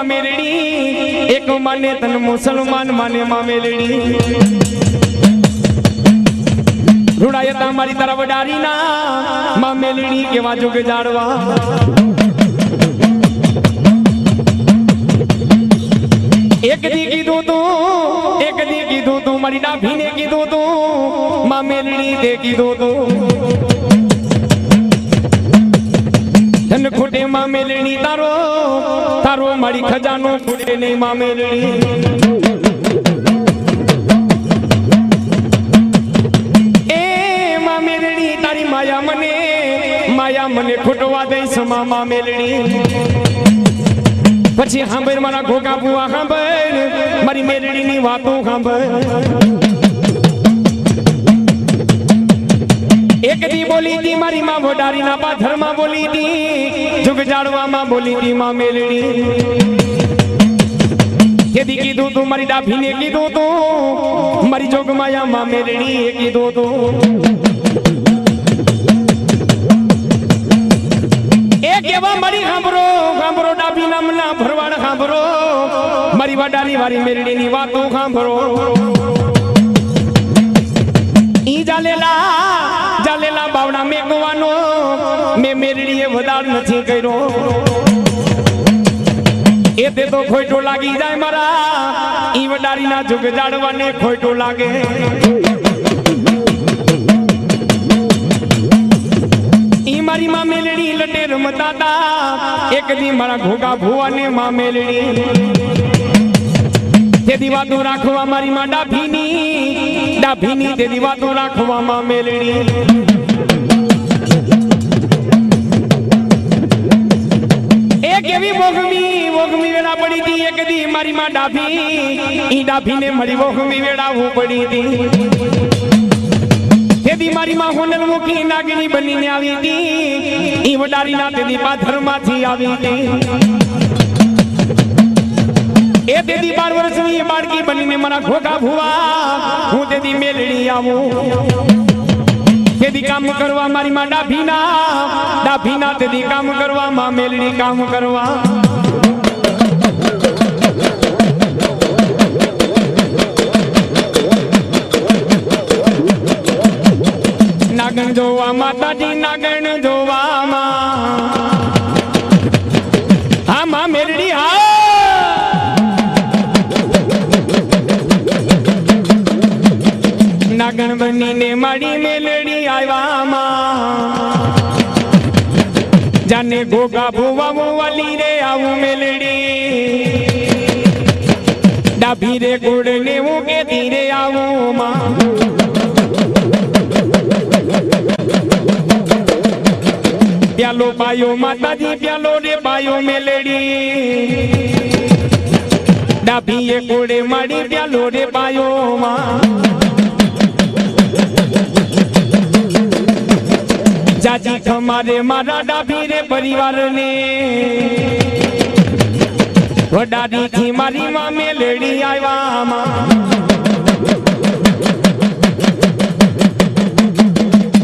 માં એક માને તન મુસલમાન માને માં મેલડી રૂડાયતા મારી તરફ ડારીના માં મેલડી કેવા જોગ જાડવા એક દી કીધું તું, એક દી કીધું તું, મારી ડાભીને કીધું તું માં મેલડી તે કીધું તું. ધન ખૂટે માં મેલણી તારો તારો મારી ખજાનો ખૂટે નહીં માં મેલણી એ માં મેલણી તારી માયા મને માયા મને ખૂટવા દઈ સમા માં મેલણી પછી સાંભળ મારા ઘોઘા બુઆ સાંભળ મારી મેલડીની વાતો સાંભળ એક દી બોલી તી મારી માં વડારીના પાથરમાં બોલી તી જુગ જાડવામાં બોલી તી માં મેલડી. કેદી કીધું તું, મારી ડાભીને કીધું તું, મારી જોગમાયા માં મેલડી એ કીધું તું. એ કેવા મારી સાંભળો સાંભળો ડાબી નામના ભરવાડ સાંભળો મારી વડારી વારી મેરડીની વાતો સાંભળો ઈ જાલેલા મેકવાનો મેં મેરડીએ વધાર નથી કર્યો. એ તે તો ખોટો લાગી જાય મારા, ઈ વડારીના જુગ જાડવાને ખોટો લાગે. ઈ મારી માં મેલડી લટે રમતા તા એક દી મારા ઘોગા ભુવાને માં મેલડી. તે દીવાતો રાખવા મારી માં ડાભીની ડાભીની તે દીવાતો રાખવા માં મેલડી. એક એવી બોગમી બોગમી વેળા પડી હતી, એક દી મારી માં ડાભી. ઈ ડાભીને મારી બોગમી વેળાવું પડી હતી. મારી માં હોનલ વડારી ના તેદી પાથરમાંથી આવી હતી. એ તેદી બાર વર્ષની બાળકી બનીને મારા ઘોઘા ભુવા. હું તેદી મેલડી આવું. તેદી કામ કરવા મારી ડાભીના ડાભીના તેદી કામ કરવા માં મેલડી કામ કરવા. નાગણ જોવા, માતાજી નાગણ જોવામાં. હા, માં મેલડી, હા. નાગણ બનીને માડી મેલડી આવ્યામાં. જાને ગોગા ભુવા મુવાલી રે આવું મેલડી. ડાભી રે ગોળ ને હું કે ધીરે આવું માં. પ્યાલો પાયો માતાજી, પ્યાલો રે પાયો મેલડી. ડાભી એ કોડે માડી પ્યાલો રે પાયો માં. જાજી તમારે મારા ડાભી રે પરિવાર ને વડાડી થી મારી મામે લેડી આવ્યા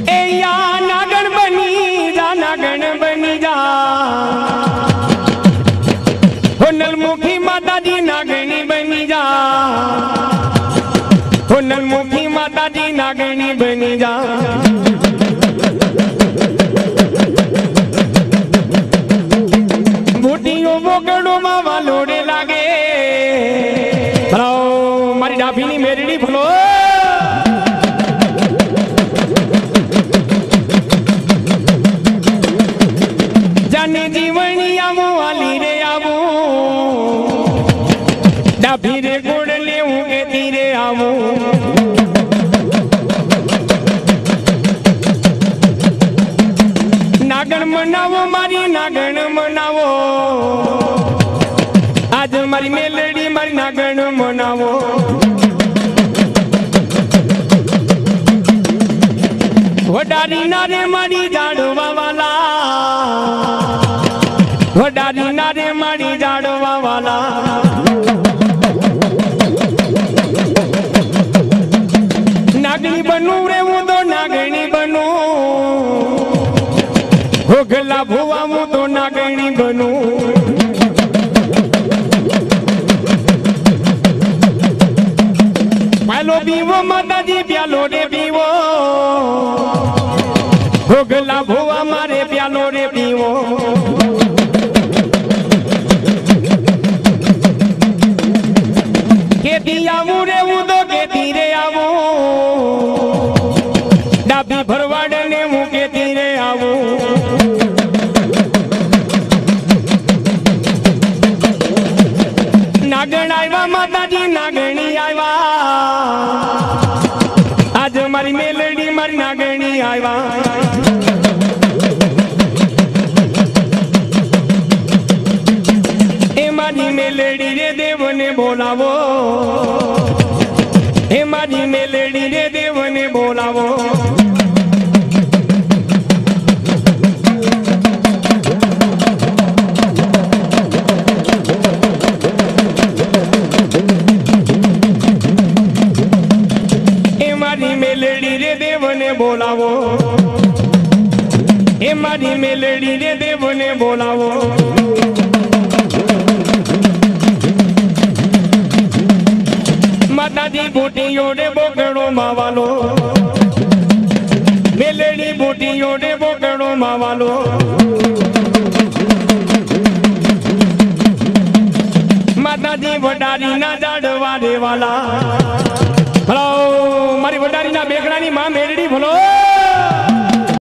એ યા નાગણ બની જા નાગણ બની જા હોનલ મુખી માતાજી નાગણી બની જા હોનલ મુખી માતાજી નાગણી બની જા ડાભી ગુણ લેવું કે તીરે આવો નાગણ મનાવો, મારી નાગણ મનાવો. આજ મારી મેલડી મારી નાગણ મનાવો. વડારી નારે મારી જાડવા વાલા. વડારી નારે મારી જાડવા વાલા. બનું રે હું તો નાગણી બનું. હોગલા ભુવા હું તો નાગણી બનું. પ્યાલો બીવો, માતાજી પ્યાલો રે બીવો. ભોગલા ભોવા મારે પ્યાલો રે પીવો કે દિયા હું રે ઉદો ભરવાડ ને હું કેતી આવું. નાગણ આવ્યા, માતાજી, નાગણી આવ્યા. આજ મારી મેલડી, મારી નાગણી આવ્યા. એ મારી મેલડી રે દેવને બોલાવો. મારી દેવને બોલાવો માતાજી બુટીઓ રે બોગણો માવાલો મેલેડી બુટીઓ રે બોગણો માવાલો માતાજી વડારી ના જાડવા ભલો મારી વડારીના બેગડાની માં મેલડી ભલો